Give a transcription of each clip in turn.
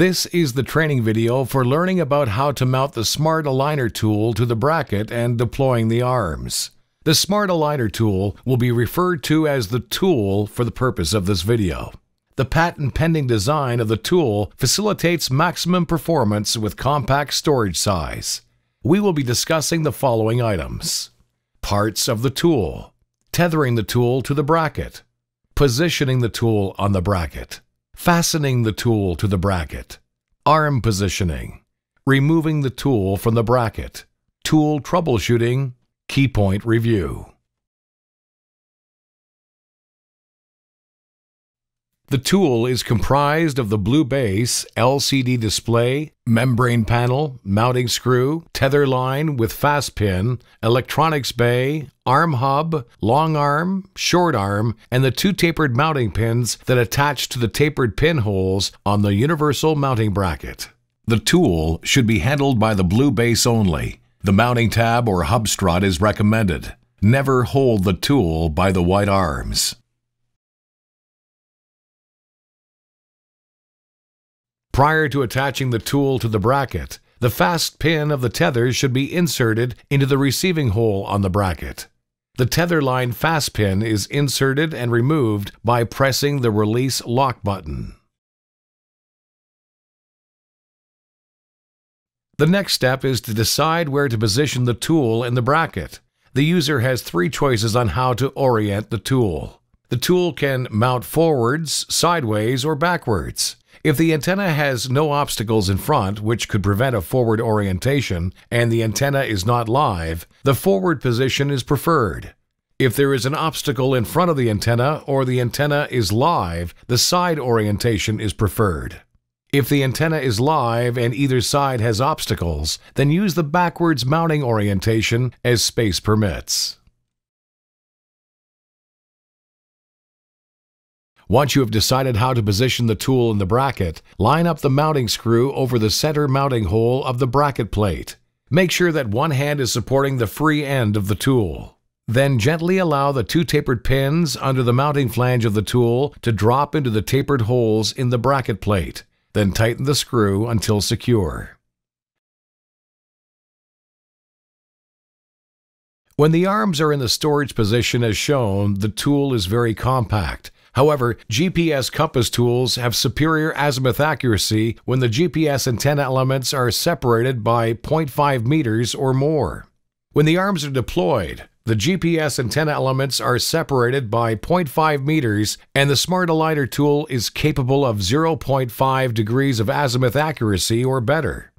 This is the training video for learning about how to mount the Smart Aligner tool to the bracket and deploying the arms. The Smart Aligner tool will be referred to as the tool for the purpose of this video. The patent pending design of the tool facilitates maximum performance with compact storage size. We will be discussing the following items. Parts of the tool. Tethering the tool to the bracket. Positioning the tool on the bracket fastening the tool to the bracket, arm positioning, removing the tool from the bracket, tool troubleshooting, key point review. The tool is comprised of the blue base, LCD display, membrane panel, mounting screw, tether line with fast pin, electronics bay, arm hub, long arm, short arm, and the two tapered mounting pins that attach to the tapered pin holes on the universal mounting bracket. The tool should be handled by the blue base only. The mounting tab or hub strut is recommended. Never hold the tool by the white arms. Prior to attaching the tool to the bracket, the fast pin of the tether should be inserted into the receiving hole on the bracket. The tether line fast pin is inserted and removed by pressing the release lock button. The next step is to decide where to position the tool in the bracket. The user has three choices on how to orient the tool. The tool can mount forwards, sideways, or backwards. If the antenna has no obstacles in front which could prevent a forward orientation and the antenna is not live, the forward position is preferred. If there is an obstacle in front of the antenna or the antenna is live, the side orientation is preferred. If the antenna is live and either side has obstacles, then use the backwards mounting orientation as space permits. Once you have decided how to position the tool in the bracket, line up the mounting screw over the center mounting hole of the bracket plate. Make sure that one hand is supporting the free end of the tool. Then gently allow the two tapered pins under the mounting flange of the tool to drop into the tapered holes in the bracket plate. Then tighten the screw until secure. When the arms are in the storage position as shown, the tool is very compact. However, GPS compass tools have superior azimuth accuracy when the GPS antenna elements are separated by 0.5 meters or more. When the arms are deployed, the GPS antenna elements are separated by 0.5 meters, and the Smart Aligner tool is capable of 0.5 degrees of azimuth accuracy or better.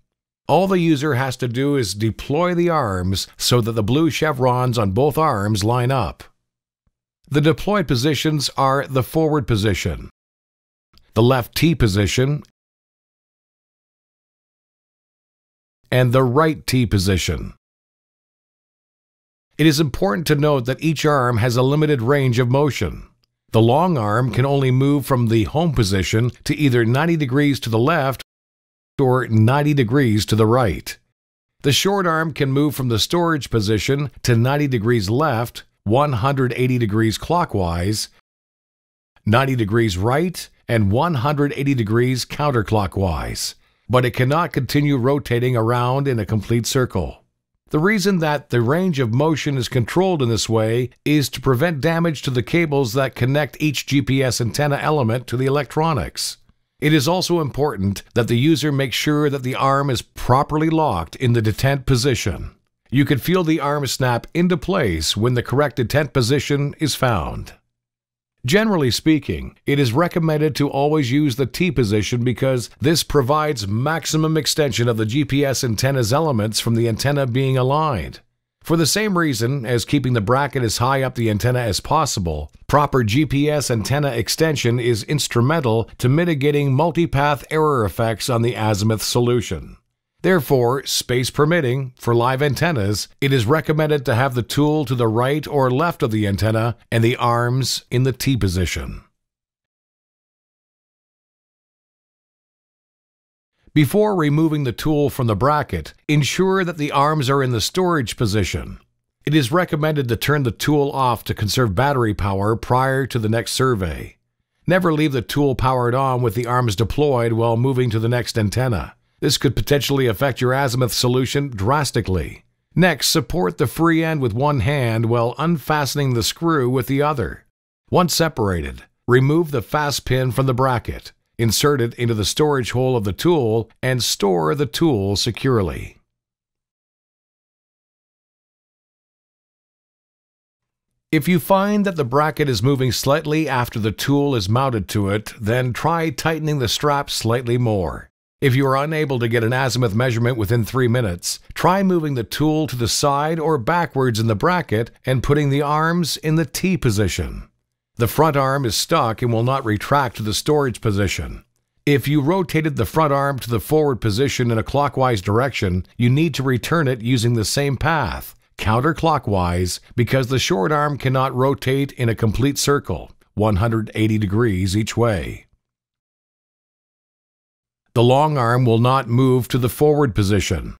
All the user has to do is deploy the arms so that the blue chevrons on both arms line up. The deployed positions are the forward position, the left T position, and the right T position. It is important to note that each arm has a limited range of motion. The long arm can only move from the home position to either 90 degrees to the left or 90 degrees to the right. The short arm can move from the storage position to 90 degrees left 180 degrees clockwise, 90 degrees right, and 180 degrees counterclockwise, but it cannot continue rotating around in a complete circle. The reason that the range of motion is controlled in this way is to prevent damage to the cables that connect each GPS antenna element to the electronics. It is also important that the user make sure that the arm is properly locked in the detent position. You can feel the arm snap into place when the correct detent position is found. Generally speaking, it is recommended to always use the T position because this provides maximum extension of the GPS antenna's elements from the antenna being aligned. For the same reason as keeping the bracket as high up the antenna as possible, proper GPS antenna extension is instrumental to mitigating multipath error effects on the azimuth solution. Therefore, space permitting, for live antennas, it is recommended to have the tool to the right or left of the antenna and the arms in the T position. Before removing the tool from the bracket, ensure that the arms are in the storage position. It is recommended to turn the tool off to conserve battery power prior to the next survey. Never leave the tool powered on with the arms deployed while moving to the next antenna. This could potentially affect your azimuth solution drastically. Next, support the free end with one hand while unfastening the screw with the other. Once separated, remove the fast pin from the bracket, insert it into the storage hole of the tool, and store the tool securely. If you find that the bracket is moving slightly after the tool is mounted to it, then try tightening the strap slightly more. If you are unable to get an azimuth measurement within 3 minutes, try moving the tool to the side or backwards in the bracket and putting the arms in the T position. The front arm is stuck and will not retract to the storage position. If you rotated the front arm to the forward position in a clockwise direction, you need to return it using the same path, counterclockwise, because the short arm cannot rotate in a complete circle, 180 degrees each way. The long arm will not move to the forward position.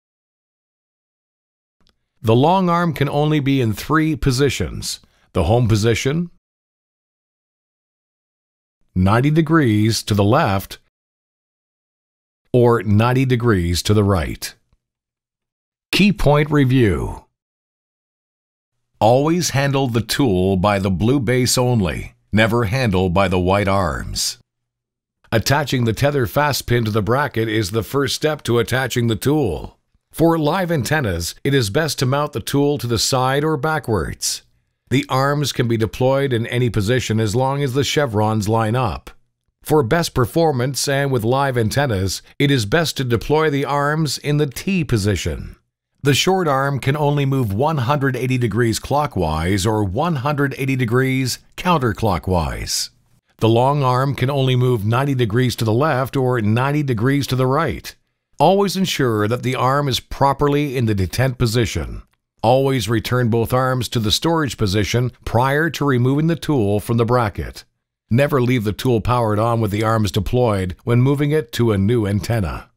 The long arm can only be in three positions the home position, 90 degrees to the left, or 90 degrees to the right. Key point review Always handle the tool by the blue base only, never handle by the white arms. Attaching the tether fast pin to the bracket is the first step to attaching the tool. For live antennas, it is best to mount the tool to the side or backwards. The arms can be deployed in any position as long as the chevrons line up. For best performance and with live antennas, it is best to deploy the arms in the T position. The short arm can only move 180 degrees clockwise or 180 degrees counterclockwise. The long arm can only move 90 degrees to the left or 90 degrees to the right. Always ensure that the arm is properly in the detent position. Always return both arms to the storage position prior to removing the tool from the bracket. Never leave the tool powered on with the arms deployed when moving it to a new antenna.